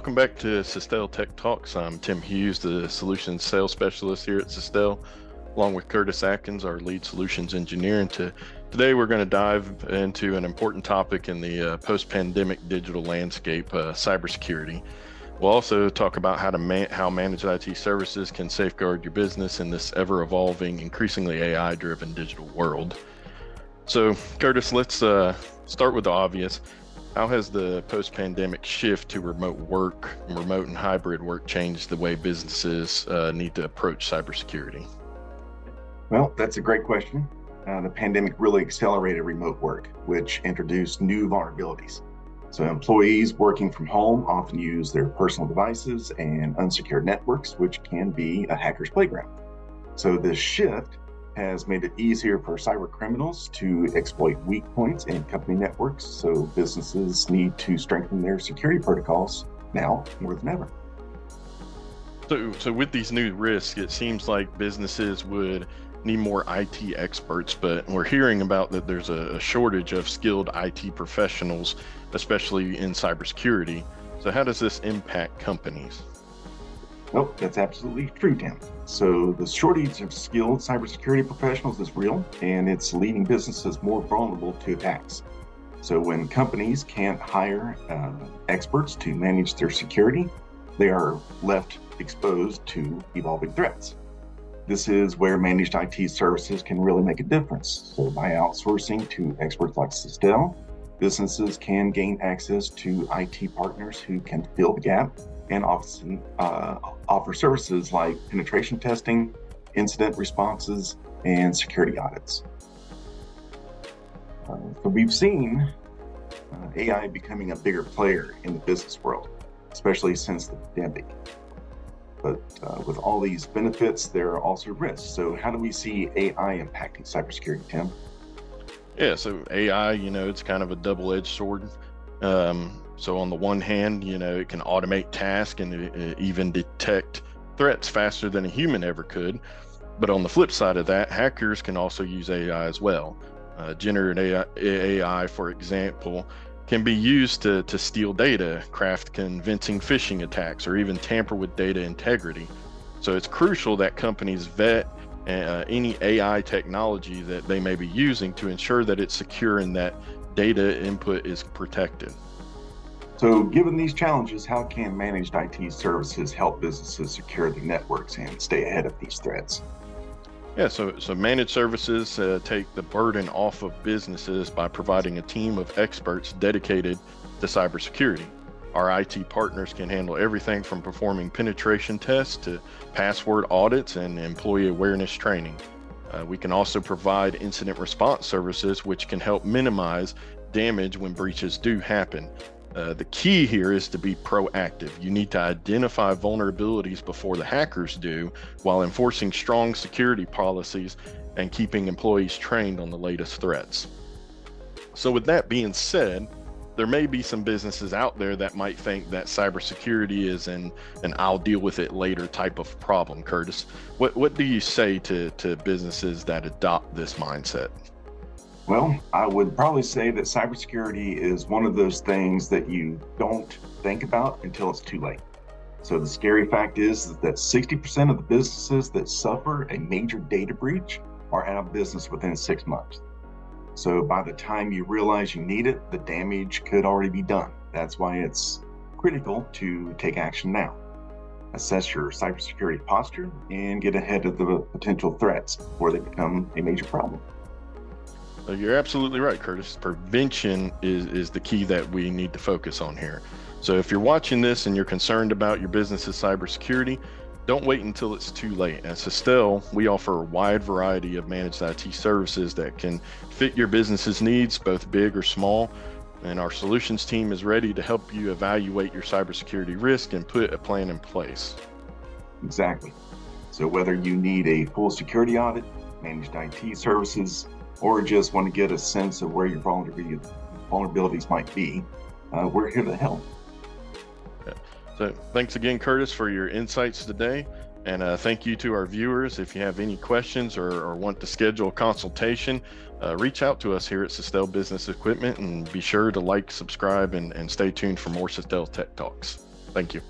welcome back to Systel Tech Talks. I'm Tim Hughes, the Solutions Sales Specialist here at Systel, along with Curtis Atkins, our Lead Solutions Engineer. And to, today we're going to dive into an important topic in the uh, post-pandemic digital landscape, uh, cybersecurity. We'll also talk about how to man- how managed IT services can safeguard your business in this ever-evolving, increasingly AI-driven digital world. So, Curtis, let's uh, start with the obvious. How has the post pandemic shift to remote work, remote and hybrid work changed the way businesses uh, need to approach cybersecurity? Well, that's a great question. Uh, the pandemic really accelerated remote work, which introduced new vulnerabilities. So, employees working from home often use their personal devices and unsecured networks, which can be a hacker's playground. So, this shift has made it easier for cyber criminals to exploit weak points in company networks. So businesses need to strengthen their security protocols now more than ever. So, so with these new risks, it seems like businesses would need more IT experts, but we're hearing about that there's a, shortage of skilled IT professionals, especially in cybersecurity. So, how does this impact companies? Nope, that's absolutely true, Tim. So the shortage of skilled cybersecurity professionals is real, and it's leaving businesses more vulnerable to attacks. So when companies can't hire uh, experts to manage their security, they are left exposed to evolving threats. This is where managed IT services can really make a difference. So by outsourcing to experts like Systel, businesses can gain access to IT partners who can fill the gap and uh, offer services like penetration testing, incident responses, and security audits. Uh, so we've seen uh, AI becoming a bigger player in the business world, especially since the pandemic. But uh, with all these benefits, there are also risks. So, how do we see AI impacting cybersecurity, Tim? Yeah, so AI, you know, it's kind of a double edged sword. Um, so on the one hand, you know, it can automate tasks and even detect threats faster than a human ever could. But on the flip side of that, hackers can also use AI as well. Uh, generative AI, AI, for example, can be used to, to steal data, craft convincing phishing attacks, or even tamper with data integrity. So it's crucial that companies vet uh, any AI technology that they may be using to ensure that it's secure and that data input is protected. So, given these challenges, how can managed IT services help businesses secure their networks and stay ahead of these threats? Yeah, so, so managed services uh, take the burden off of businesses by providing a team of experts dedicated to cybersecurity. Our IT partners can handle everything from performing penetration tests to password audits and employee awareness training. Uh, we can also provide incident response services, which can help minimize damage when breaches do happen. Uh, the key here is to be proactive. You need to identify vulnerabilities before the hackers do while enforcing strong security policies and keeping employees trained on the latest threats. So, with that being said, there may be some businesses out there that might think that cybersecurity is an, an I'll deal with it later type of problem, Curtis. What, what do you say to, to businesses that adopt this mindset? Well, I would probably say that cybersecurity is one of those things that you don't think about until it's too late. So the scary fact is that 60% of the businesses that suffer a major data breach are out of business within six months. So by the time you realize you need it, the damage could already be done. That's why it's critical to take action now. Assess your cybersecurity posture and get ahead of the potential threats before they become a major problem. Uh, you're absolutely right, Curtis. Prevention is, is the key that we need to focus on here. So if you're watching this and you're concerned about your business's cybersecurity, don't wait until it's too late. At Systel, we offer a wide variety of managed IT services that can fit your business's needs, both big or small. And our solutions team is ready to help you evaluate your cybersecurity risk and put a plan in place. Exactly. So, whether you need a full security audit, managed IT services, or just want to get a sense of where your vulnerabilities might be, uh, we're here to help. So, thanks again, Curtis, for your insights today. And uh, thank you to our viewers. If you have any questions or, or want to schedule a consultation, uh, reach out to us here at Systel Business Equipment and be sure to like, subscribe, and, and stay tuned for more Systel Tech Talks. Thank you.